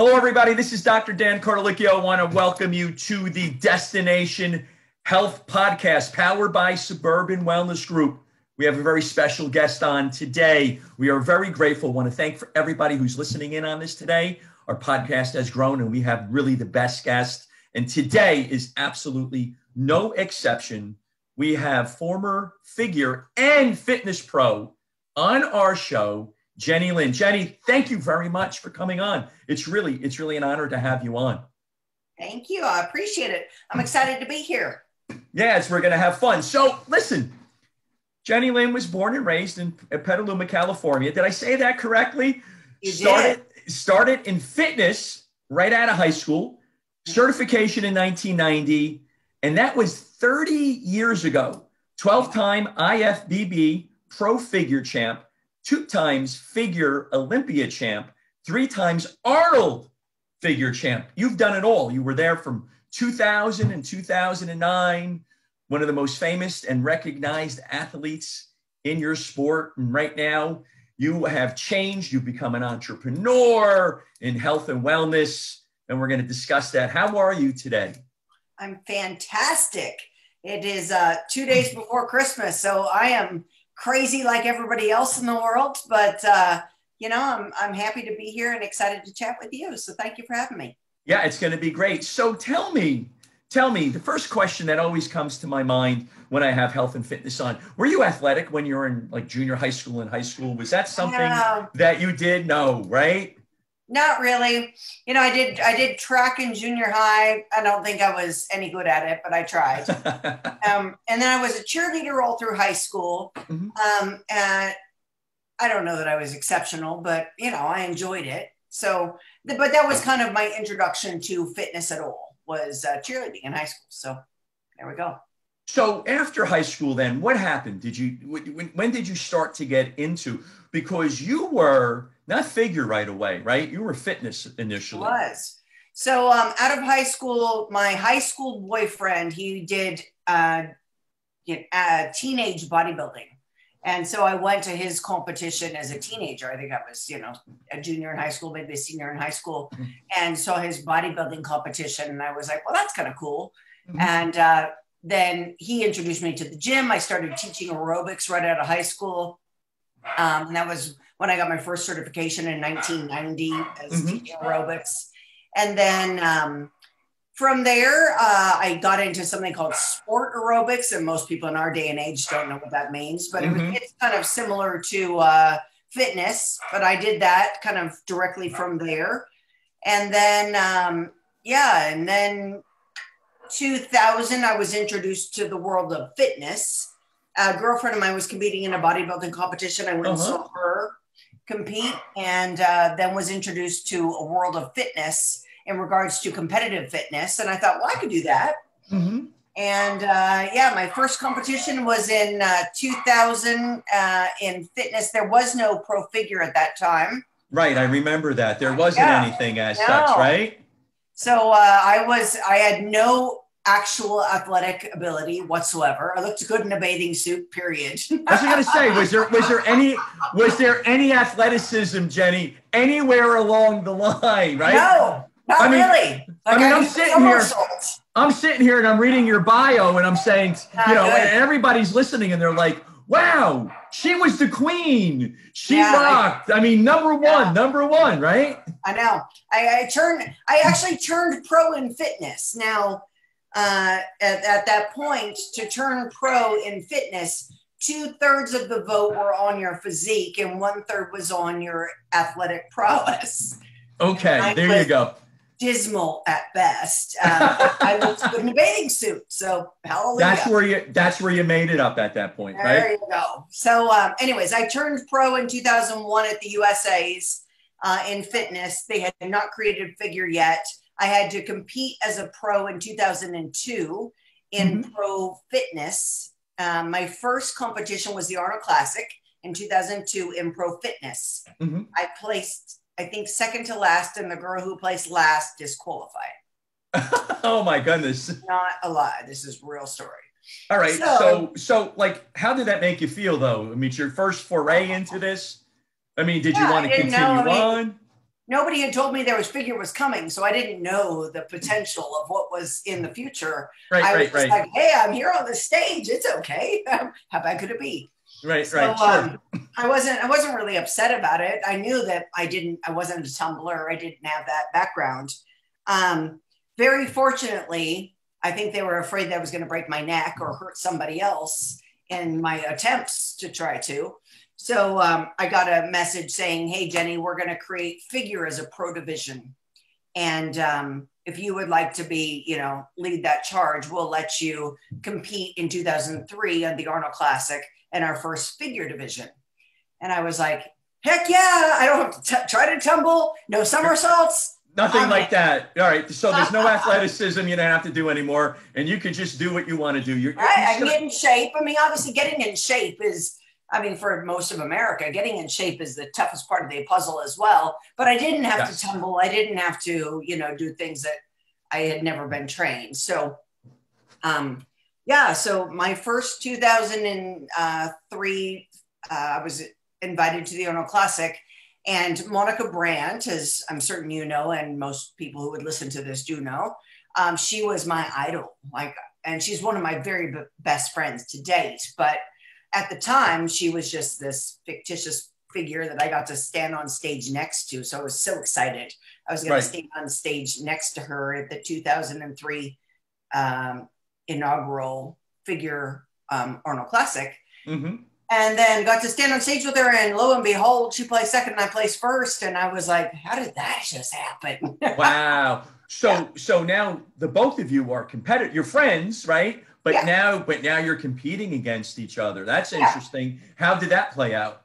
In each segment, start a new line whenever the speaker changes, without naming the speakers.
Hello, everybody. This is Dr. Dan Cardellichio. I want to welcome you to the Destination Health Podcast, powered by Suburban Wellness Group. We have a very special guest on today. We are very grateful. want to thank for everybody who's listening in on this today. Our podcast has grown, and we have really the best guest. And today is absolutely no exception. We have former figure and fitness pro on our show, Jenny Lynn. Jenny, thank you very much for coming on. It's really, it's really an honor to have you on.
Thank you. I appreciate it. I'm excited to be here.
Yes, we're going to have fun. So, listen, Jenny Lynn was born and raised in Petaluma, California. Did I say that correctly?
You
started,
did.
Started in fitness right out of high school, certification in 1990, and that was 30 years ago. 12 time IFBB pro figure champ, two times figure Olympia champ, three times Arnold figure champ. You've done it all. You were there from 2000 and 2009, one of the most famous and recognized athletes in your sport. And right now, you have changed. You've become an entrepreneur in health and wellness. And we're going to discuss that. How are you today?
I'm fantastic. It is uh, two days before Christmas. So I am crazy like everybody else in the world, but uh, you know, I'm I'm happy to be here and excited to chat with you. So thank you for having me.
Yeah, it's going to be great. So tell me, tell me the first question that always comes to my mind when I have health and fitness on. Were you athletic when you were in like junior high school and high school? Was that something
No.
that you did? No, right?
Not really. You know, I did I did track in junior high. I don't think I was any good at it, but I tried. um, and then I was a cheerleader all through high school.
Mhm.
Um, and I don't know that I was exceptional, but you know, I enjoyed it. So, but that was kind of my introduction to fitness at all was uh, cheerleading in high school. So there we go.
So after high school, then what happened? Did you when, when did you start to get into? Because you were not figure right away, right? You were fitness initially.
was. So um, out of high school, my high school boyfriend, he did uh, you know, uh, teenage bodybuilding. And so I went to his competition as a teenager. I think I was, you know, a junior in high school, maybe a senior in high school, and saw his bodybuilding competition. And I was like, well, that's kind of cool.
Mhm.
And uh, then he introduced me to the gym. I started teaching aerobics right out of high school. Um, and that was when I got my first certification in 1990 as
Mhm.
teaching aerobics. And then um, from there, uh, I got into something called sport aerobics. And most people in our day and age don't know what that means, but it
Mhm.
was, it's kind of similar to uh, fitness. But I did that kind of directly from there. And then, um, yeah, and then 2000, I was introduced to the world of fitness. A girlfriend of mine was competing in a bodybuilding competition. I went and
Uh-huh.
saw her compete and uh, then was introduced to a world of fitness in regards to competitive fitness. And I thought, well, I could do that.
Mhm.
And uh, yeah, my first competition was in uh, 2000 uh, in fitness. There was no pro figure at that time.
Right, I remember that. There wasn't
Yeah.
anything as
No.
such, right?
So uh, I was, I had no actual athletic ability whatsoever. I looked good in a bathing suit, period.
I was to say, was there was there any was there any athleticism, Jenny, anywhere along the line, right?
No, not
I mean-
really.
I mean, I'm sitting here-. I'm sitting here and I'm reading your bio and I'm saying, you know,
good.
and everybody's listening and they're like, wow, she was the queen. She
Yeah, I-
rocked. I, mean, number one,
Yeah.
number one, right?
I know. I, I turned. I actually turned pro in fitness. Now, uh, at, at that point, to turn pro in fitness, two thirds of the vote were on your physique, and one third was on your athletic prowess.
Okay, there you go.
Dismal at best. Um, I looked good in a bathing suit, so hallelujah.
That's where you that's where you made it up at that point,
There
right?
you go. So, um, anyways, I turned pro in 2001 at the USA's uh, in fitness. They had not created a figure yet. I had to compete as a pro in 2002 in pro fitness. Um, my first competition was the Arnold Classic in 2002 in pro fitness.
Mhm.
I placed, I think, second to last, and the girl who placed last disqualified.
oh my goodness.
Not a lie. This is real story.
All right. So,
So-
so, like, how did that make you feel, though? I mean, it's your first foray into this. I mean, did you want to continue
know. I
on?
Nobody had told me there was figure was coming, so I didn't know the potential of what was in the future.
Right,
I was
right,
just
right.
like, hey, I'm here on the stage. It's okay. How bad could it be?
Right,
So,
right, sure.
um, I wasn't I wasn't really upset about it. I knew that I didn't I wasn't a tumbler. I didn't have that background. Um, very fortunately, I think they were afraid that I was going to break my neck or hurt somebody else in my attempts to try to. So um, I got a message saying, "Hey Jenny, we're going to create figure as a pro division, and um, if you would like to be, you know, lead that charge, we'll let you compete in 2003 on the Arnold Classic in our first figure division." And I was like, "Heck yeah! I don't have to t- try to tumble, no somersaults."
Nothing
I'm
like that. All right. So there's no athleticism you don't have to do anymore, and you can just do what you want to do. You're,
Right, I
you're
get in shape. I mean, obviously, getting in shape is, I mean, for most of America, getting in shape is the toughest part of the puzzle as well. But I didn't have
Yes.
to tumble. I didn't have to, you know, do things that I had never been trained. So, um, yeah. So my first 2003, uh, I was invited to the Arnold Classic. And Monica Brandt, as I'm certain you know, and most people who would listen to this do know, um, she was my idol. Like and she's one of my very b- best friends to date. But at the time, she was just this fictitious figure that I got to stand on stage next to. So I was so excited. I was going
Right.
to stand on stage next to her at the 2003 um, inaugural figure um, Arnold Classic.
Mhm.
And then got to stand on stage with her, and lo and behold, she placed second, and I placed first. And I was like, "How did that just happen?"
Wow. So so now the both of you are competitive. You're friends, right? But
Yeah.
now but now you're competing against each other. That's
Yeah.
interesting. How did that play out?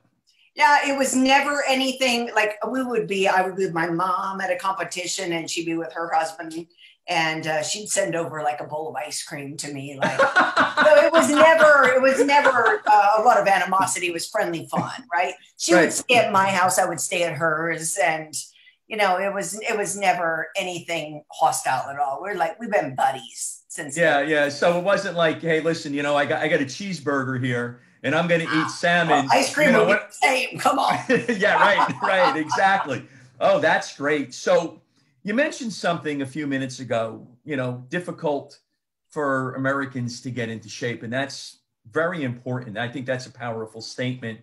Yeah, it was never anything like we would be. I would be with my mom at a competition, and she'd be with her husband, and uh, she'd send over like a bowl of ice cream to me. Like, so it was never, it was never uh, a lot of animosity. It was friendly fun, right? She
Right.
would stay at my house, I would stay at hers, and you know, it was it was never anything hostile at all. We're like we've been buddies since.
Yeah, yeah. So it wasn't like, hey, listen, you know, I got I got a cheeseburger here and I'm gonna eat ah, salmon.
Well, ice cream
You know what-
same. Come on.
yeah, right, right, exactly. Oh, that's great. So you mentioned something a few minutes ago, you know, difficult for Americans to get into shape, and that's very important. I think that's a powerful statement.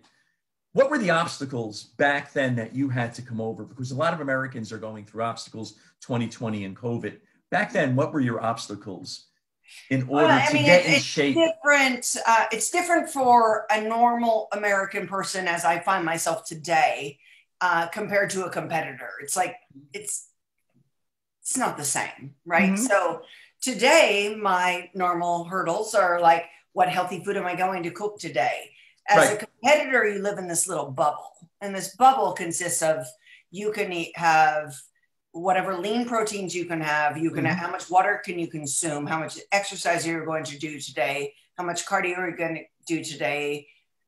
What were the obstacles back then that you had to come over? Because a lot of Americans are going through obstacles 2020 and COVID. Back then, what were your obstacles in order
Well, I
to
mean,
get
it-
in
it's
shape?
different. Uh, it's different for a normal American person, as I find myself today, uh, compared to a competitor. It's like it's it's not the same, right?
Mhm.
So today, my normal hurdles are like, what healthy food am I going to cook today? As a competitor, you live in this little bubble, and this bubble consists of you can eat, have whatever lean proteins you can have you can
Mhm.
how much water can you consume how much exercise are you're going to do today how much cardio are you going to do today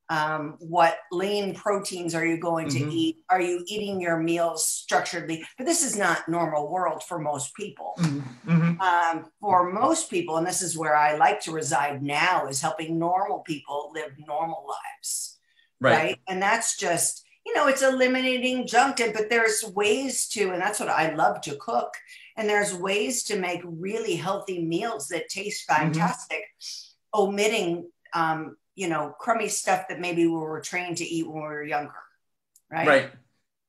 um, what lean proteins are you going to
Mhm.
eat are you eating your meals structuredly but this is not normal world for most people
Mhm, mhm.
um, for most people and this is where i like to reside now is helping normal people live normal lives
Right.
right. And that's just, you know, it's eliminating junk, but there's ways to, and that's what I love to cook. And there's ways to make really healthy meals that taste
Mm-hmm.
fantastic, omitting, um, you know, crummy stuff that maybe we were trained to eat when we were younger. Right.
Right.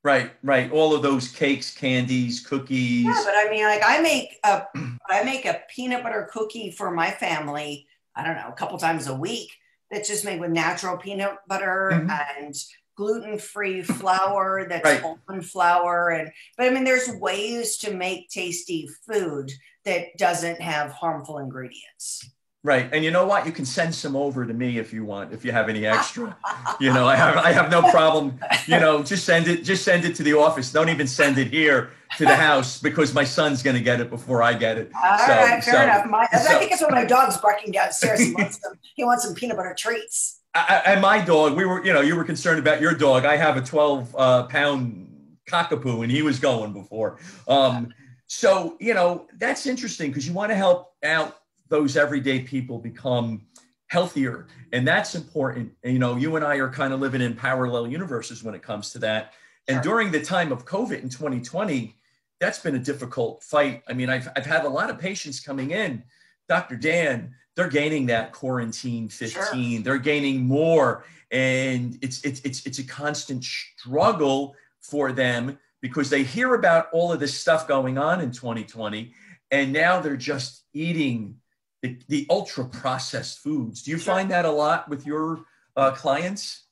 Right. Right. All of those cakes, candies, cookies.
Yeah, but I mean, like I make a, I make a peanut butter cookie for my family. I don't know, a couple times a week. That's just made with natural peanut butter
Mhm.
and gluten-free flour. That's
Right.
almond flour, and but I mean, there's ways to make tasty food that doesn't have harmful ingredients.
Right. And you know what? You can send some over to me if you want, if you have any extra. you know, I have I have no problem. You know, just send it, just send it to the office. Don't even send it here to the house because my son's gonna get it before I get it.
All right,
So-
fair
so-
enough. My, I think it's when my dog's barking downstairs. He wants some. He wants some peanut butter treats.
I, and my dog, we were, you know, you were concerned about your dog. I have a 12 uh, pound cockapoo and he was going before. Um, so, you know, that's interesting because you want to help out those everyday people become healthier. And that's important. And, you know, you and I are kind of living in parallel universes when it comes to that. And during the time of COVID in 2020, that's been a difficult fight. I mean, I've, I've had a lot of patients coming in, Dr. Dan, they're gaining that quarantine 15, sure. they're gaining more. And it's, it's, it's, it's a constant struggle for them because they hear about all of this stuff going on in 2020 and now they're just eating the, the ultra processed foods. Do you sure. find that a lot with your uh, clients?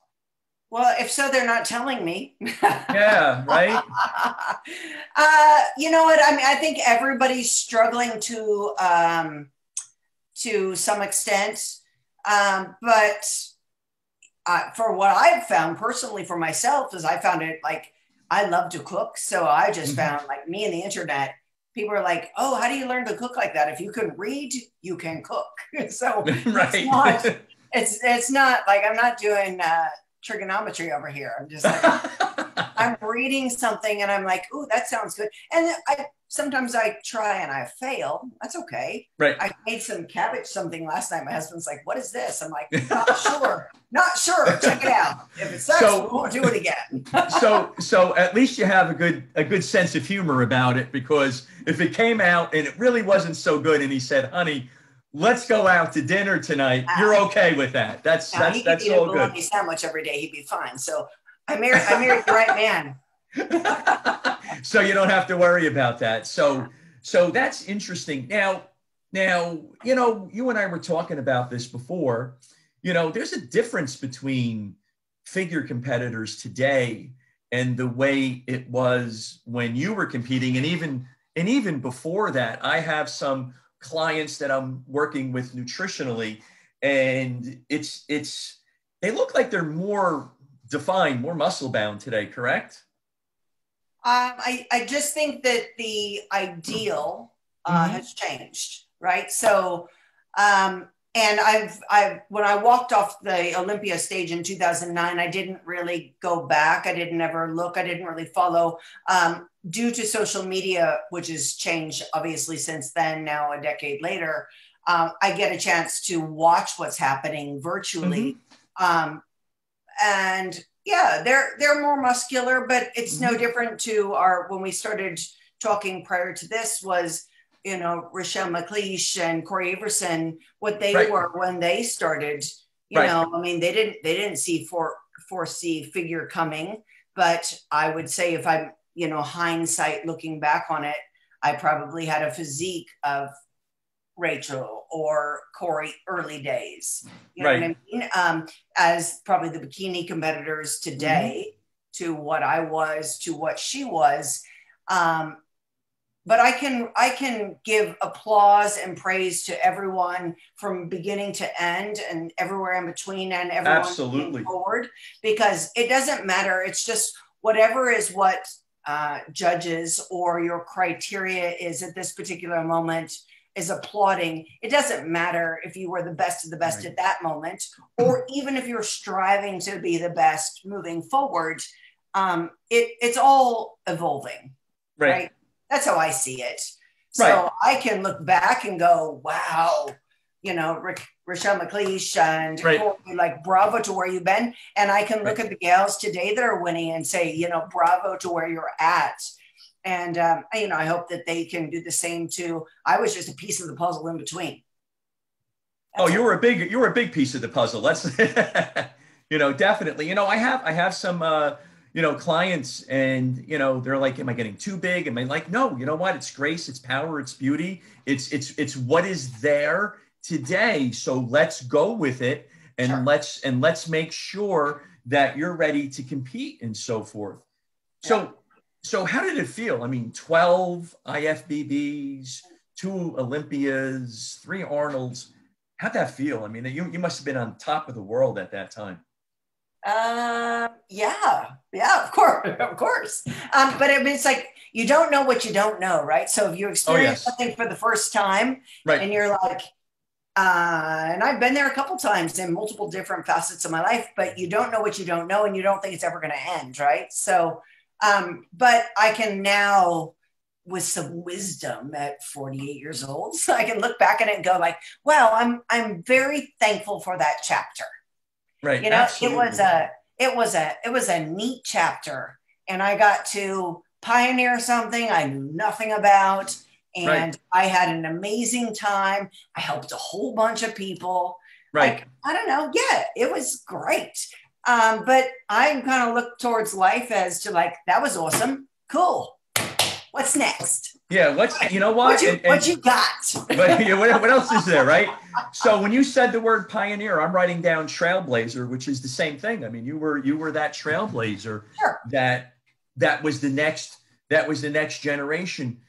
Well, if so, they're not telling me.
yeah, right.
uh, you know what? I mean, I think everybody's struggling to um, to some extent, um, but uh, for what I've found personally for myself is I found it like I love to cook, so I just mm-hmm. found like me and the internet. People are like, "Oh, how do you learn to cook like that? If you can read, you can cook." so right. it's not. It's it's not like I'm not doing. Uh, trigonometry over here. I'm just like, I'm reading something and I'm like, ooh, that sounds good. And I sometimes I try and I fail. That's okay.
Right.
I made some cabbage something last night. My husband's like, what is this? I'm like, not sure. Not sure. Check it out. If it sucks, so, we won't do it again.
so so at least you have a good a good sense of humor about it because if it came out and it really wasn't so good and he said, honey, let's go out to dinner tonight. Uh, You're okay with that. That's that's he that's all good.
sandwich every day. He'd be fine. So I married I married the right man.
so you don't have to worry about that. So so that's interesting. Now now you know you and I were talking about this before. You know, there's a difference between figure competitors today and the way it was when you were competing and even and even before that i have some clients that I'm working with nutritionally, and it's it's they look like they're more defined, more muscle bound today. Correct?
Um, I I just think that the ideal uh, mm-hmm. has changed, right? So. Um, and I've, I've, when I walked off the Olympia stage in 2009, I didn't really go back. I didn't ever look. I didn't really follow. Um, due to social media, which has changed obviously since then, now a decade later, um, I get a chance to watch what's happening virtually. Mm-hmm. Um, and yeah, they're they're more muscular, but it's mm-hmm. no different to our when we started talking prior to this was you know, Rochelle McLish and Cory Everson, what they right. were when they started. You right. know, I mean, they didn't they didn't see four foresee figure coming, but I would say if I'm, you know, hindsight looking back on it, I probably had a physique of Rachel or Cory early days. You know right. what I mean? Um, as probably the bikini competitors today mm-hmm. to what I was to what she was. Um, but I can I can give applause and praise to everyone from beginning to end and everywhere in between and everyone
Absolutely.
forward because it doesn't matter. It's just whatever is what uh, judges or your criteria is at this particular moment is applauding. It doesn't matter if you were the best of the best right. at that moment, or even if you're striving to be the best moving forward. Um, it, it's all evolving, right? right? That's how I see it. So right. I can look back and go, wow, you know, Rick, Rochelle McLish and right. like bravo to where you've been. And I can look right. at the gals today that are winning and say, you know, bravo to where you're at. And um, you know, I hope that they can do the same too. I was just a piece of the puzzle in between.
That's oh, you were a big you were a big piece of the puzzle. That's you know, definitely. You know, I have I have some uh you know, clients and, you know, they're like, am I getting too big? Am I like, no, you know what? It's grace, it's power, it's beauty. It's, it's, it's what is there today. So let's go with it and sure. let's, and let's make sure that you're ready to compete and so forth. So. So how did it feel? I mean, 12 IFBBs, two Olympias, three Arnolds. How'd that feel? I mean, you, you must have been on top of the world at that time.
Uh, yeah, yeah, of course, of course. Um, but I mean, it's like you don't know what you don't know, right? So if you experience oh, yes. something for the first time, right. and you're like, uh, and I've been there a couple times in multiple different facets of my life, but you don't know what you don't know, and you don't think it's ever going to end, right? So, um, but I can now with some wisdom at 48 years old so i can look back at it and go like well i'm i'm very thankful for that chapter
Right.
You know, Absolutely. it was a it was a it was a neat chapter. and I got to pioneer something I knew nothing about. And right. I had an amazing time. I helped a whole bunch of people.
Right.
Like, I don't know. Yeah, it was great. Um, but I kind of look towards life as to like, that was awesome. Cool. What's next?
Yeah, what's you know what?
What you, and, and, what you got?
but yeah, what, what else is there, right? So when you said the word pioneer, I'm writing down trailblazer, which is the same thing. I mean, you were you were that trailblazer
sure.
that that was the next that was the next generation.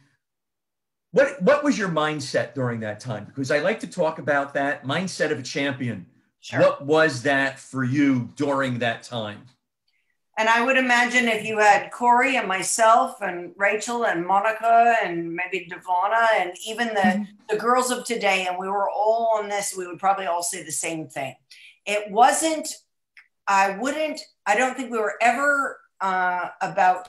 What what was your mindset during that time? Because I like to talk about that mindset of a champion. Sure. What was that for you during that time?
And I would imagine if you had Cory and myself and Rachel and Monica and maybe Davana and even the, mm-hmm. the girls of today, and we were all on this, we would probably all say the same thing. It wasn't, I wouldn't, I don't think we were ever uh, about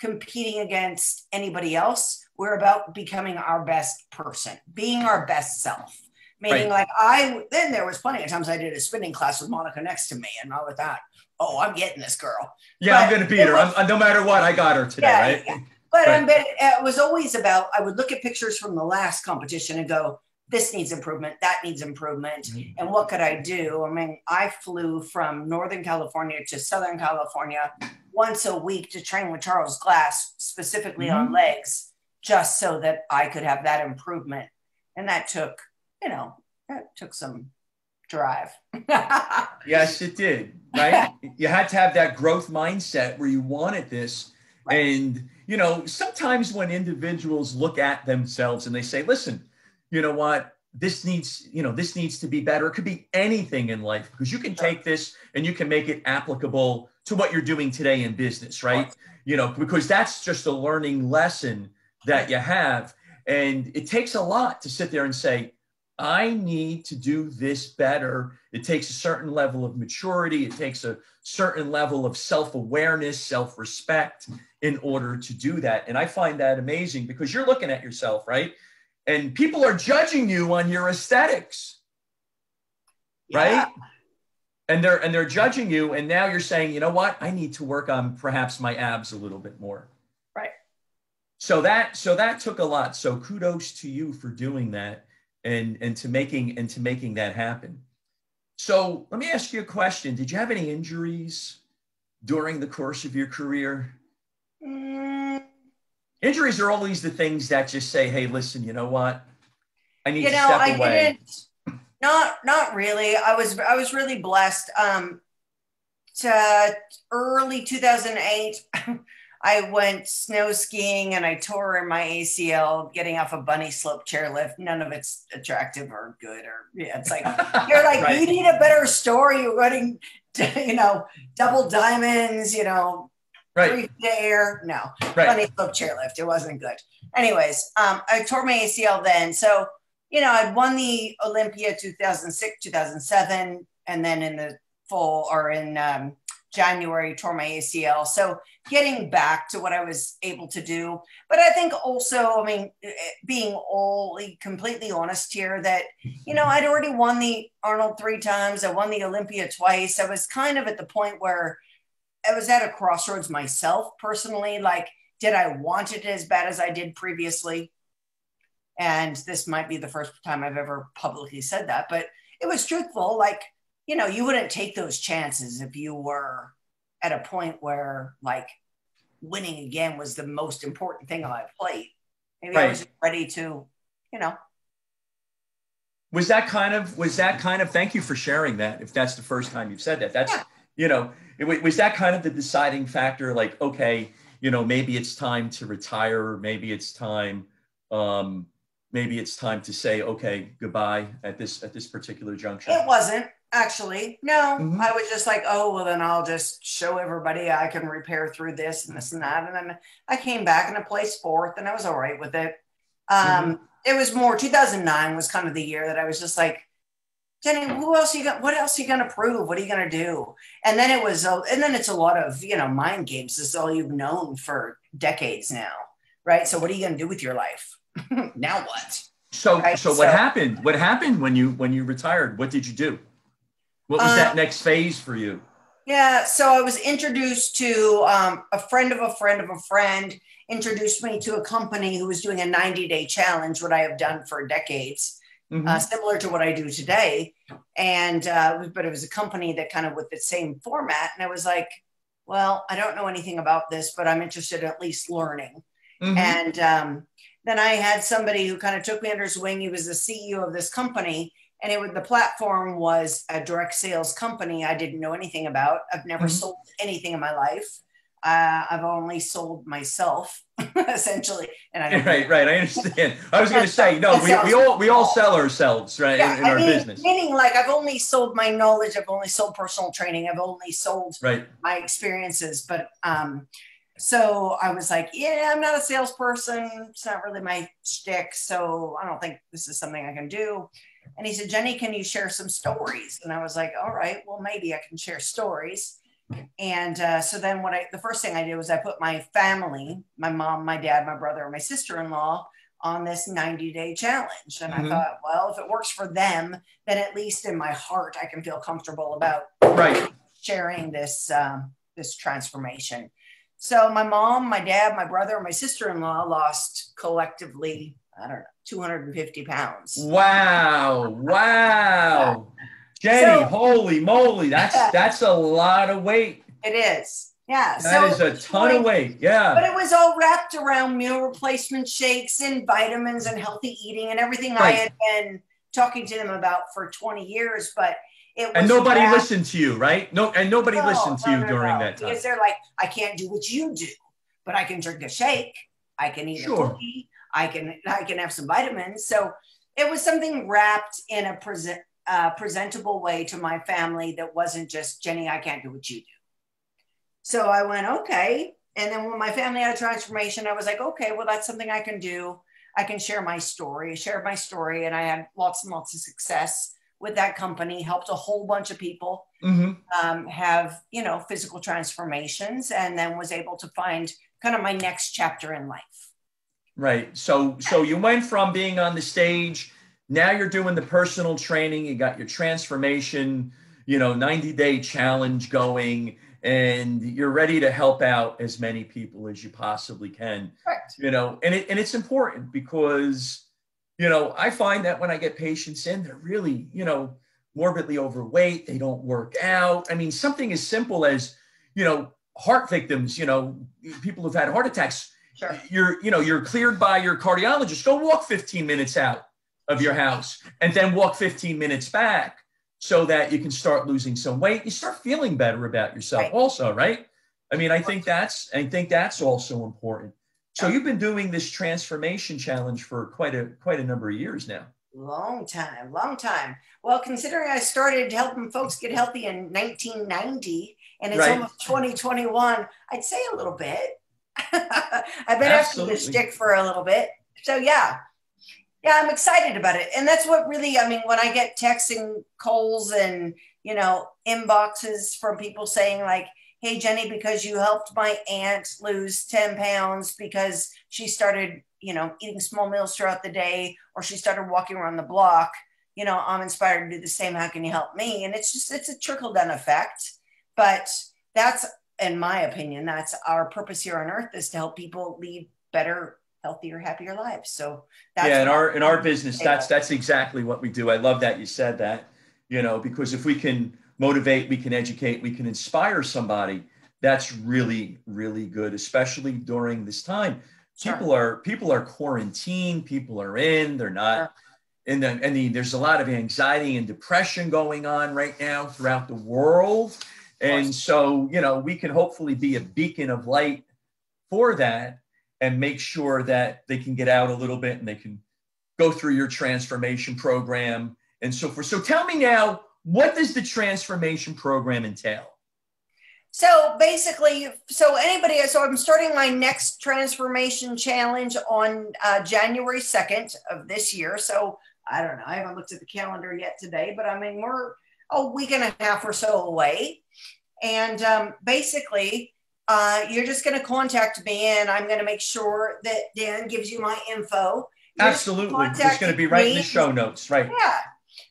competing against anybody else. We're about becoming our best person, being our best self. Meaning, right. like I, then there was plenty of times I did a spinning class with Monica next to me and all with that oh, I'm getting this girl.
Yeah, but I'm going to beat her. Was, no matter what, I got her today, yeah, right?
Yeah. But, right. um, but it was always about, I would look at pictures from the last competition and go, this needs improvement, that needs improvement. Mm-hmm. And what could I do? I mean, I flew from Northern California to Southern California once a week to train with Charles Glass, specifically mm-hmm. on legs, just so that I could have that improvement. And that took, you know, that took some drive.
yes, it did. Right. you had to have that growth mindset where you wanted this. Right. And, you know, sometimes when individuals look at themselves and they say, listen, you know what? This needs, you know, this needs to be better. It could be anything in life because you can take this and you can make it applicable to what you're doing today in business, right? You know, because that's just a learning lesson that you have. And it takes a lot to sit there and say, I need to do this better. It takes a certain level of maturity, it takes a certain level of self awareness, self respect in order to do that. And I find that amazing because you're looking at yourself, right? And people are judging you on your aesthetics, yeah. right? And they're and they're judging you, and now you're saying, you know what? I need to work on perhaps my abs a little bit more.
Right.
So that so that took a lot. So kudos to you for doing that and and to making and to making that happen. So let me ask you a question. Did you have any injuries during the course of your career? Mm. Injuries are always the things that just say, "Hey, listen, you know what? I need you to know, step I away."
Didn't, not not really. I was I was really blessed. Um, to early 2008. I went snow skiing and I tore my ACL getting off a bunny slope chairlift. None of it's attractive or good or yeah, it's like you're like right. you need a better story. You're running, you know, double diamonds. You know,
right.
air. No, right. bunny slope chairlift. It wasn't good. Anyways, um, I tore my ACL then. So you know, I'd won the Olympia 2006, 2007, and then in the full or in um, January, tore my ACL. So getting back to what I was able to do. But I think also, I mean, eh, eh, being all completely honest here, that, you know, I'd already won the Arnold three times, I won the Olympia twice. I was kind of at the point where I was at a crossroads myself personally. Like, did I want it as bad as I did previously? And this might be the first time I've ever publicly said that, but it was truthful. Like, you know, you wouldn't take those chances if you were at a point where like winning again was the most important thing on my plate. Maybe right. I was ready to, you know.
Was that kind of was that kind of thank you for sharing that if that's the first time you've said that that's yeah. you know it, was that kind of the deciding factor like okay you know maybe it's time to retire maybe it's time um maybe it's time to say okay goodbye at this at this particular juncture
it wasn't actually. No, mm-hmm. I was just like, oh, well, then I'll just show everybody I can repair through this and this and that. And then I came back and I placed fourth and I was all right with it. Um, mm-hmm. It was more 2009 was kind of the year that I was just like, Jenny, who else are you going what else are you going to prove? What are you going to do? And then it was, uh, and then it's a lot of, you know, mind games. This is all you've known for decades now. Right. So what are you going to do with your life? now what?
So, right? so what so, happened? What happened when you, when you retired? What did you do? What was uh, that next phase for you?
Yeah, so I was introduced to um, a friend of a friend of a friend introduced me to a company who was doing a 90 day challenge, what I have done for decades, mm-hmm. uh, similar to what I do today. And, uh, but it was a company that kind of with the same format. And I was like, well, I don't know anything about this, but I'm interested in at least learning. Mm-hmm. And um, then I had somebody who kind of took me under his wing. He was the CEO of this company. And it was the platform was a direct sales company I didn't know anything about. I've never mm-hmm. sold anything in my life. Uh, I've only sold myself essentially. And I
right, right. I understand. I was going to say, no, we, we all we all sell ourselves, right, yeah, in, in our
mean,
business.
Meaning, like, I've only sold my knowledge. I've only sold personal training. I've only sold
right.
my experiences. But um, so I was like, yeah, I'm not a salesperson. It's not really my shtick. So I don't think this is something I can do. And he said, Jenny, can you share some stories? And I was like, all right, well, maybe I can share stories. And uh, so then what I, the first thing I did was I put my family, my mom, my dad, my brother, my sister-in-law on this 90 day challenge. And mm-hmm. I thought, well, if it works for them, then at least in my heart, I can feel comfortable about
right.
sharing this, um, this transformation. So my mom, my dad, my brother, my sister-in-law lost collectively, I don't know, 250 pounds.
Wow. Wow. Jenny, so, holy moly, that's that's a lot of weight.
It is. Yeah.
That so, is a ton like, of weight. Yeah.
But it was all wrapped around meal replacement shakes and vitamins and healthy eating and everything right. I had been talking to them about for 20 years. But it
And nobody wrapped, listened to you, right? No, and nobody no, listened to no, you no, during that time.
Because they're like, I can't do what you do, but I can drink a shake, I can eat sure. a cookie, I can I can have some vitamins. So it was something wrapped in a present uh, presentable way to my family that wasn't just Jenny, I can't do what you do. So I went, okay. And then when my family had a transformation, I was like, okay, well, that's something I can do. I can share my story, share my story. And I had lots and lots of success with that company, helped a whole bunch of people mm-hmm. um, have, you know, physical transformations, and then was able to find kind of my next chapter in life.
Right. So, so you went from being on the stage now you're doing the personal training, you got your transformation, you know, 90 day challenge going, and you're ready to help out as many people as you possibly can.
Correct.
You know, and it and it's important because, you know, I find that when I get patients in, they're really, you know, morbidly overweight, they don't work out. I mean, something as simple as, you know, heart victims, you know, people who've had heart attacks.
Sure.
You're, you know, you're cleared by your cardiologist. Go walk 15 minutes out of your house and then walk 15 minutes back so that you can start losing some weight. You start feeling better about yourself right. also, right? I mean, I think that's I think that's also important. So you've been doing this transformation challenge for quite a quite a number of years now.
Long time, long time. Well, considering I started helping folks get healthy in 1990 and it's right. almost 2021, I'd say a little bit. I've been Absolutely. after this stick for a little bit. So yeah, yeah, I'm excited about it. And that's what really, I mean, when I get texts and calls and, you know, inboxes from people saying, like, hey, Jenny, because you helped my aunt lose 10 pounds because she started, you know, eating small meals throughout the day or she started walking around the block, you know, I'm inspired to do the same. How can you help me? And it's just, it's a trickle down effect. But that's, in my opinion, that's our purpose here on earth is to help people lead better healthier, happier lives. So
that's yeah, in our in our business, that's that's exactly what we do. I love that you said that. You know, because if we can motivate, we can educate, we can inspire somebody. That's really really good, especially during this time. People are people are quarantined. People are in. They're not. Sure. And then, and the, there's a lot of anxiety and depression going on right now throughout the world. And so, you know, we can hopefully be a beacon of light for that and make sure that they can get out a little bit and they can go through your transformation program and so forth. So tell me now, what does the transformation program entail?
So basically, so anybody, so I'm starting my next transformation challenge on uh, January 2nd of this year. So I don't know, I haven't looked at the calendar yet today, but I mean, we're a week and a half or so away. And um, basically, uh, you're just going to contact me and I'm going to make sure that Dan gives you my info.
You're Absolutely. It's going to be right me. in the show notes, right?
Yeah.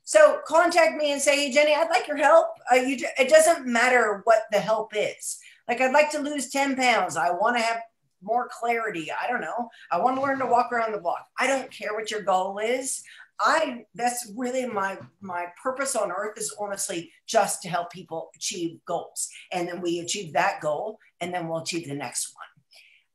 So contact me and say, hey, Jenny, I'd like your help. Uh, you, it doesn't matter what the help is. Like, I'd like to lose 10 pounds. I want to have more clarity. I don't know. I want to learn to walk around the block. I don't care what your goal is. I that's really my my purpose on earth is honestly just to help people achieve goals. And then we achieve that goal and then we'll achieve the next one.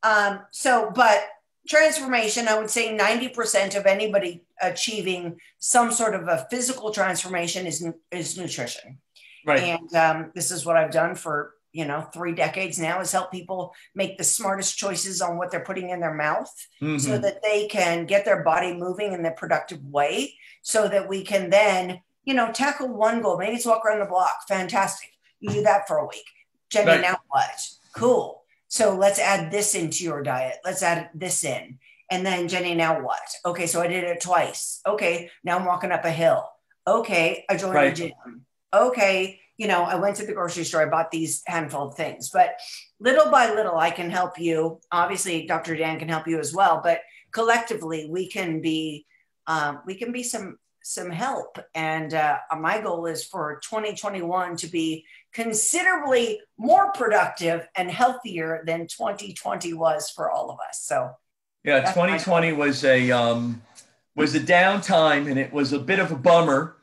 Um, so, but transformation, I would say 90% of anybody achieving some sort of a physical transformation is, is nutrition. Right. And um, this is what I've done for you know three decades now is help people make the smartest choices on what they're putting in their mouth mm-hmm. so that they can get their body moving in the productive way so that we can then you know tackle one goal. Maybe it's walk around the block. Fantastic. You do that for a week. Jenny right. now what? Cool. So let's add this into your diet. Let's add this in. And then jenny now what? Okay so i did it twice. Okay now i'm walking up a hill. Okay i joined right. the gym. Okay you know, I went to the grocery store, I bought these handful of things, but little by little, I can help you. Obviously, Dr. Dan can help you as well, but collectively, we can be, um, we can be some some help. And uh, my goal is for 2021 to be considerably more productive and healthier than 2020 was for all of us. So,
yeah, 2020 was a um, was a downtime, and it was a bit of a bummer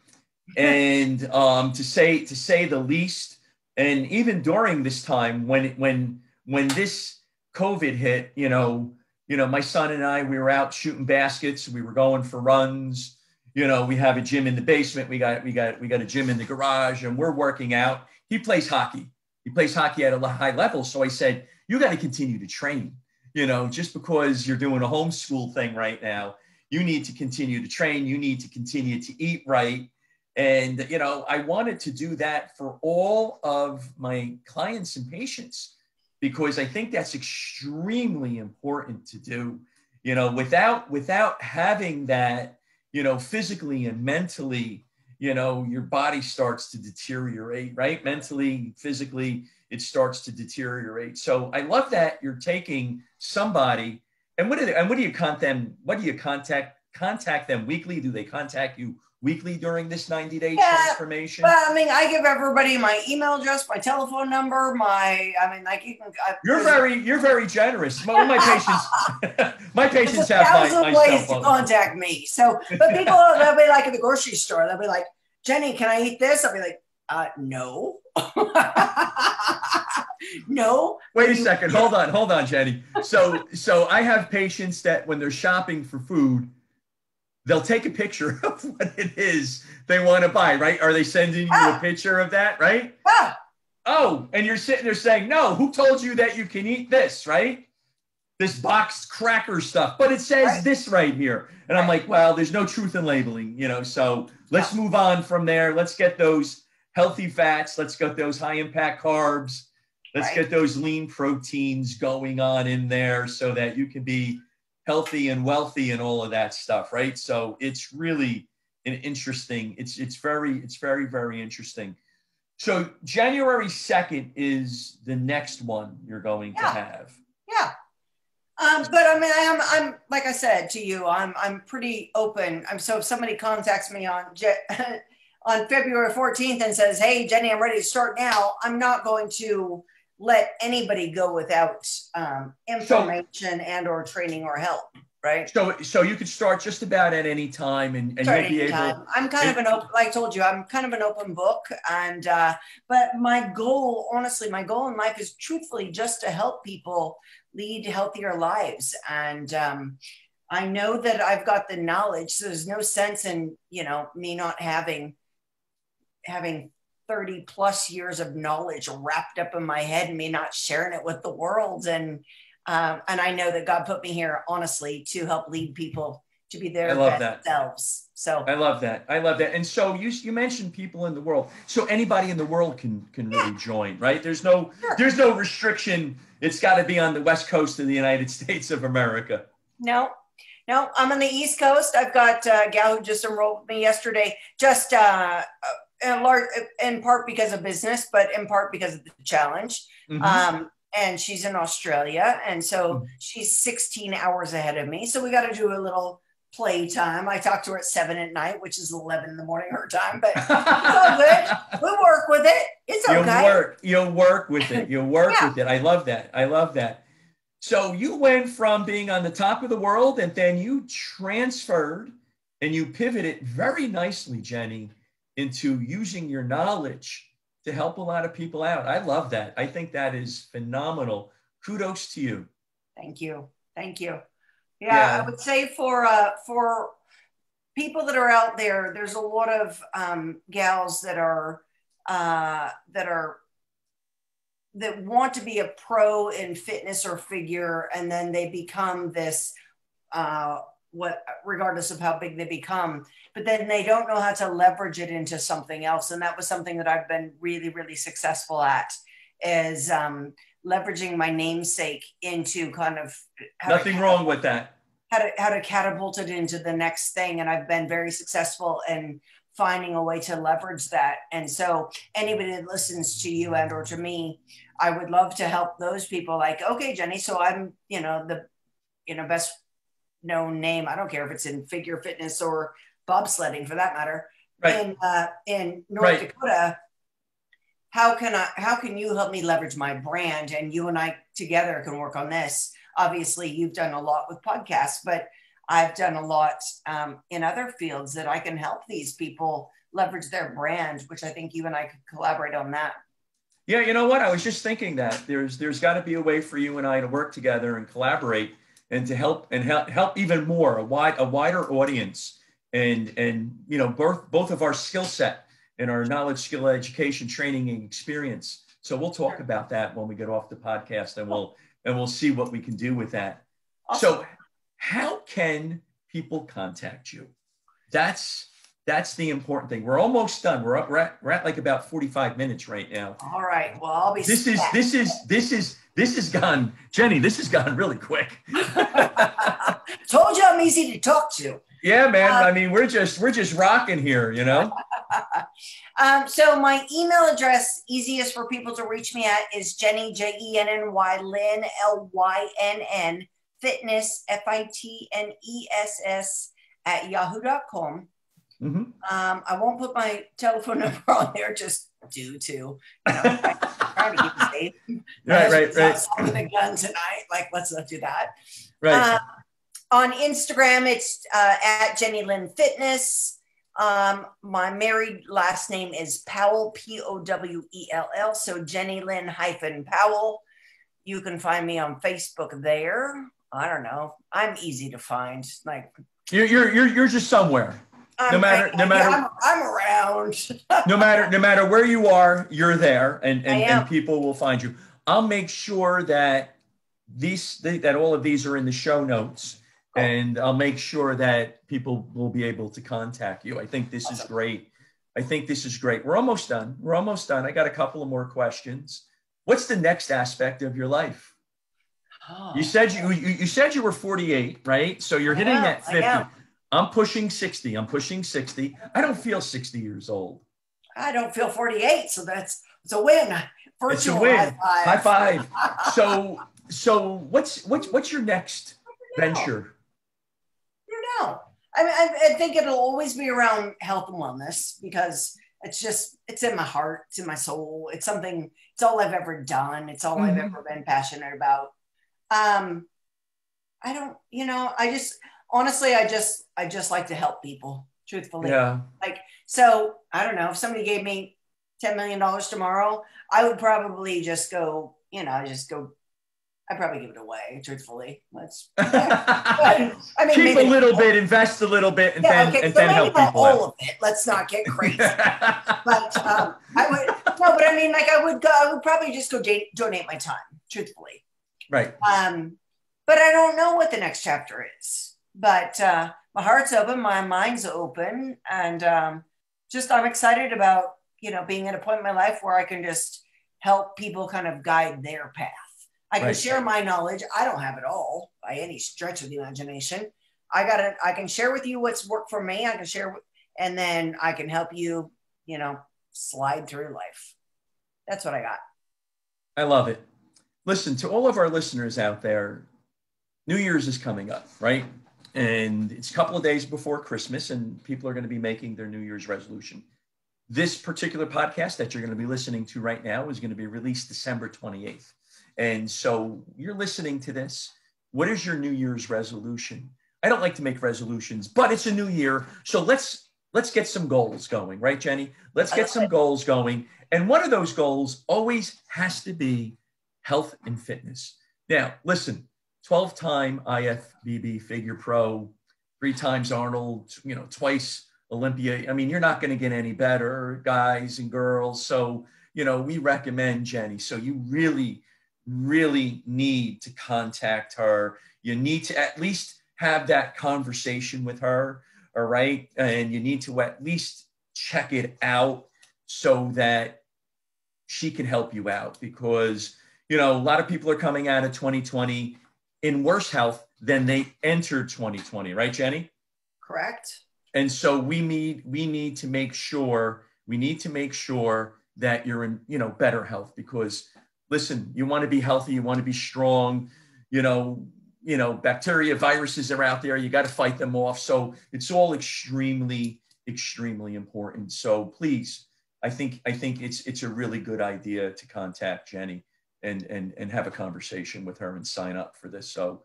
and um, to say to say the least. And even during this time, when when when this COVID hit, you know, you know, my son and I, we were out shooting baskets. We were going for runs. You know, we have a gym in the basement. We got we got we got a gym in the garage, and we're working out. He plays hockey. He plays hockey at a high level. So I said, you got to continue to train. You know, just because you're doing a homeschool thing right now, you need to continue to train. You need to continue to eat right and, you know, I wanted to do that for all of my clients and patients because I think that's extremely important to do. You know, without without having that, you know, physically and mentally, you know, your body starts to deteriorate, right? Mentally, physically, it starts to deteriorate. So I love that you're taking somebody and what do they, and what do you contact them? What do you contact contact them weekly? Do they contact you weekly during this 90 day yeah, transformation?
Well, I mean, I give everybody my email address, my telephone number, my, I mean, like you can. I,
you're very, you're very generous. My, my patients, my patients have
my, my ways to contact me. So, but people, they'll be like at the grocery store, they'll be like, Jenny, can I eat this? I'll be like, uh, no. no.
Wait a second. Hold on. Hold on, Jenny. So, so I have patients that when they're shopping for food, they'll take a picture of what it is they want to buy, right? Are they sending you ah. a picture of that, right? Ah. Oh, and you're sitting there saying, no, who told you that you can eat this, right? This boxed cracker stuff, but it says right. this right here. And I'm like, well, there's no truth in labeling, you know, so let's move on from there. Let's get those healthy fats. Let's get those high impact carbs. Let's right. get those lean proteins going on in there so that you can be healthy and wealthy and all of that stuff, right? So it's really an interesting. It's it's very it's very very interesting. So January second is the next one you're going yeah. to have.
Yeah. Um, but I mean, I am, I'm, like I said to you, I'm, I'm pretty open. I'm so if somebody contacts me on, on February 14th and says, Hey, Jenny, I'm ready to start now. I'm not going to let anybody go without um, information so, and or training or help right
so so you could start just about at any time and, and you'll be able
time. i'm kind and, of an open like i told you i'm kind of an open book and uh, but my goal honestly my goal in life is truthfully just to help people lead healthier lives and um, i know that i've got the knowledge so there's no sense in you know me not having having 30 plus years of knowledge wrapped up in my head and me not sharing it with the world. And um, and I know that God put me here honestly to help lead people to be their best that. selves. So
I love that. I love that. And so you you mentioned people in the world. So anybody in the world can can really join, right? There's no sure. there's no restriction. It's got to be on the west coast of the United States of America.
No, no, I'm on the East Coast. I've got a gal who just enrolled me yesterday. Just uh, large, in part because of business, but in part because of the challenge. Mm-hmm. Um, and she's in Australia, and so mm-hmm. she's 16 hours ahead of me. So we got to do a little playtime. I talk to her at seven at night, which is 11 in the morning her time, but it's all good. We work with it. It's okay.
You'll work. You'll work with it. You'll work
Yeah.
with it. I love that. I love that. So you went from being on the top of the world and then you transferred and you pivoted very nicely, Jenny, into using your knowledge to help a lot of people out. I love that. I think that is phenomenal. Kudos to you.
Thank you. Thank you. Yeah,
Yeah.
I would say for uh for people that are out there, there's a lot of um gals that are uh that are that want to be a pro in fitness or figure and then they become this uh what regardless of how big they become but then they don't know how to leverage it into something else. And that was something that i've been really really successful at is um, leveraging my namesake into kind of
Nothing wrong with that.
how to how to catapult it into the next thing. And i've been very successful in finding a way to leverage that. And so anybody that listens to you and or to me i would love to help those people like okay jenny so i'm you know the you know best known name i don't care if it's in figure fitness or bobsledding for that matter
Right.
in uh, in north
Right.
dakota how can i how can you help me leverage my brand and you and i together can work on this obviously you've done a lot with podcasts but i've done a lot um, in other fields that i can help these people leverage their brand which i think you and i could collaborate on that
Yeah, you know what? I was just thinking that there's there's got to be a way for you and I to work together and collaborate and to help and help help even more a wide a wider audience and and you know both both of our skill set and our knowledge, skill, education, training, and experience. So we'll talk about that when we get off the podcast and we'll and we'll see what we can do with that. So how can people contact you? That's that's the important thing. We're almost done. We're up, we're at, we're at like about 45 minutes right now
all right well i'll be
this is this is this is this has gone jenny this has gone really quick
told you i'm easy to talk to
yeah man
Uh,
i mean we're just we're just rocking here you know
um, so my email address, easiest for people to reach me at, is Jenny J E N N Y Lynn L Y N N Fitness F I T N E S S at yahoo.com.
Mhm.
Um, I won't put my telephone number on there just due to you know, trying to keep it safe.
right right right
Something a gun tonight. Like, let's not do that.
right
Uh, on Instagram, it's uh, at Jenny Lynn Fitness. Um, my married last name is Powell, P O W E L L. So Jenny Lynn hyphen Powell. You can find me on Facebook there. I don't know. I'm easy to find. Like,
you're, you're you're you're just somewhere
I'm,
matter- no matter-
I'm, I'm around.
no matter no matter where you are you're there and and, and people will find you. I'll make sure that these that all of these are in the show notes
Cool.
and i'll make sure that people will be able to contact you. I think this is great. I think this is great. We're almost done. We're almost done. I got a couple of more questions. What's the next aspect of your life? You said you you, you said you were 48 right? So you're hitting that 50
am.
I'm pushing 60 i'm pushing 60 i don't feel 60 years old
I don't feel 48, so that's it's a win.
It's a win.
high five.
high five so so what's what's what's your next venture
I don't know. I mean, I, I think it'll always be around health and wellness because it's just it's in my heart, it's in my soul. It's something. It's all I've ever done. It's all I've
Mhm.
ever been passionate about. Um, I don't. You know, I just honestly, I just I just like to help people. Truthfully,
yeah Like
so I don't know if somebody gave me ten million dollars tomorrow, I would probably just go. You know, I just go. I'd probably give it away. Truthfully, let's. I mean,
keep a little bit invest a little bit and
yeah,
then
okay,
and
so
then help people
all
out
of it. Let's not get crazy. but um, I would no, but I mean, like I would go. I would probably just go da- donate my time, truthfully.
right
Um, but I don't know what the next chapter is. But uh, my heart's open, my mind's open, and um, just I'm excited about you know being at a point in my life where I can just help people kind of guide their path. I can
Right.
share my knowledge. I don't have it all by any stretch of the imagination. I got to I can share with you what's worked for me. I can share, and then I can help you, you know, slide through life. That's what I got.
i love it listen to all of our listeners out there new year's is coming up right and it's a couple of days before Christmas, and people are going to be making their New Year's resolution. This particular podcast that you're going to be listening to right now is going to be released December 28th. And so you're listening to this. What is your New Year's resolution? I don't like to make resolutions, but it's a new year. So let's let's get some goals going, right, Jenny? Let's get some goals going. And one of those goals always has to be health and fitness. Now, listen, 12 time IFBB figure pro, three times Arnold, you know, twice Olympia. I mean, you're not going to get any better, guys and girls. So, you know, we recommend Jenny. So you really, really need to contact her. You need to at least have that conversation with her. All right. And you need to at least check it out so that she can help you out because, you know, a lot of people are coming out of 2020 in worse health than they entered 2020, right, Jenny?
Correct.
And so we need we need to make sure we need to make sure that you're in you know better health because listen, you want to be healthy, you want to be strong, you know, you know, bacteria, viruses are out there, you got to fight them off. So it's all extremely extremely important. So please, I think I think it's it's a really good idea to contact Jenny and and and have a conversation with her and sign up for this. So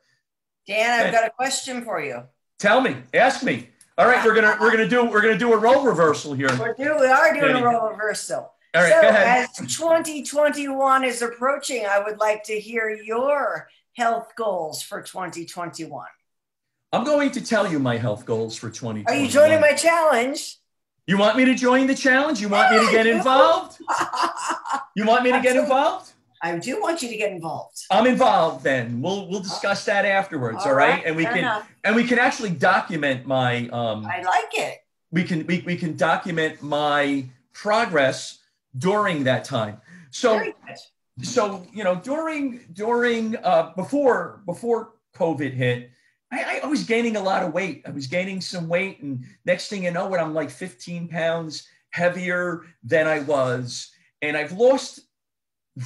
Dan, I've got a question for you.
Tell me, ask me. All right, we're gonna we're gonna do we're gonna do a role reversal here.
We're do, we are doing a role reversal.
All right,
so
go ahead.
as 2021 is approaching, I would like to hear your health goals for 2021.
I'm going to tell you my health goals for 2021.
Are you joining my challenge?
You want me to join the challenge? You want me to get involved? You want me to get involved?
I do want you to get involved.
I'm involved then. We'll we'll discuss that afterwards, all, right? right? And we can enough. and we can actually document my um
I like it.
We can we, we can document my progress during that time. So so you know during during uh before before COVID hit, I, I, was gaining a lot of weight. I was gaining some weight, and next thing you know, what I'm like 15 pounds heavier than I was, and I've lost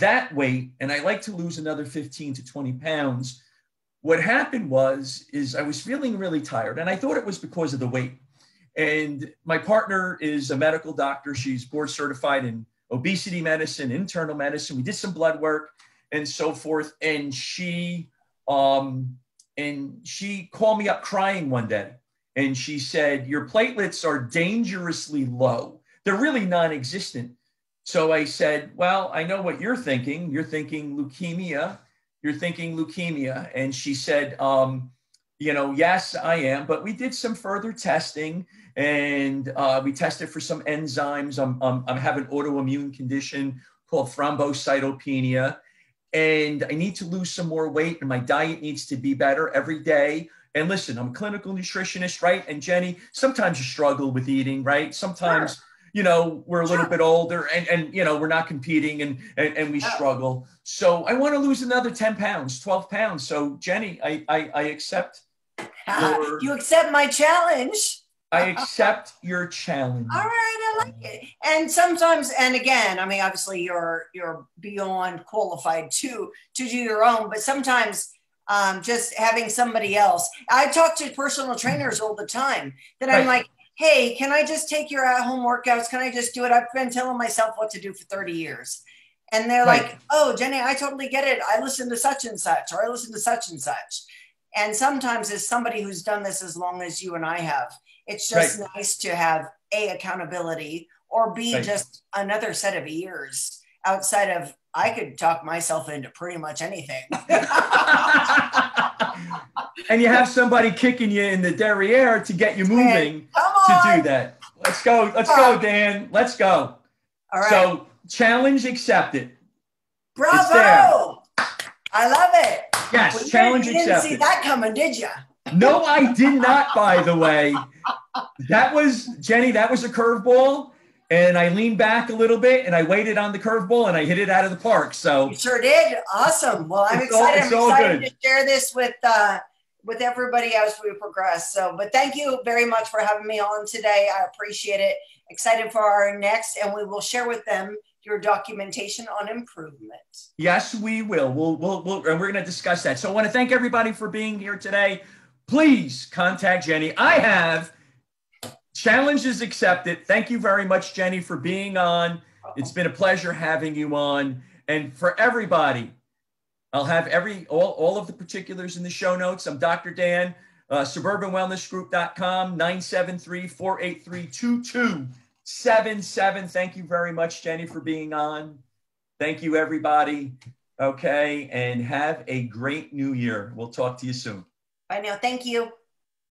that weight, and I like to lose another 15 to 20 pounds. What happened was, is I was feeling really tired, and I thought it was because of the weight. And my partner is a medical doctor. She's board certified in obesity medicine, internal medicine. We did some blood work and so forth, and she um, and she called me up crying one day and she said, Your platelets are dangerously low. They're really non existent. So I said, Well, I know what you're thinking. You're thinking leukemia. You're thinking leukemia. And she said, um, You know, yes, I am. But we did some further testing and uh, we tested for some enzymes. I'm, I'm, I'm having an autoimmune condition called thrombocytopenia and I need to lose some more weight and my diet needs to be better every day. And listen, I'm a clinical nutritionist, right? And Jenny, sometimes you struggle with eating, right? Sometimes. You know, we're a little bit older and, and, you know, we're not competing and, and, and we struggle. So I want to lose another 10 pounds, 12 pounds. So Jenny, I, I, I accept.
Your, you accept my challenge.
I accept your challenge.
All right, I like it. And sometimes, and again, I mean, obviously, you're you're beyond qualified to to do your own, but sometimes um, just having somebody else. I talk to personal trainers all the time that right. I'm like, hey, can I just take your at home workouts? Can I just do it? I've been telling myself what to do for 30 years. And they're right. like, oh, Jenny, I totally get it. I listen to such and such, or I listen to such and such. And sometimes, as somebody who's done this as long as you and I have, it's just right. nice to have a accountability or b right. just another set of ears outside of I could talk myself into pretty much anything.
and you have somebody kicking you in the derriere to get you moving to do that. Let's go. Let's go, Dan. Let's go. All right. So challenge accepted.
Bravo. I love it.
Yes, well, challenge
you didn't accepted. see that coming, did you?
No, I did not, by the way. That was, Jenny, that was a curveball. And I leaned back a little bit and I waited on the curveball and I hit it out of the park. So
you sure did. Awesome. Well, I'm excited. All, I'm excited to share this with uh, with everybody as we progress. So, but thank you very much for having me on today. I appreciate it. Excited for our next, and we will share with them your documentation on improvement.
Yes, we will. We'll, we'll, we'll and we're going to discuss that. So I want to thank everybody for being here today. please contact Jenny. I have challenges accepted. Thank you very much, Jenny, for being on. It's been a pleasure having you on. And for everybody, I'll have every all, all of the particulars in the show notes. I'm Dr. Dan, uh, suburbanwellnessgroup.com, 973-483-2277. Thank you very much, Jenny, for being on. Thank you, everybody. Okay, and have a great new year. We'll talk to you soon.
Bye now. Thank you.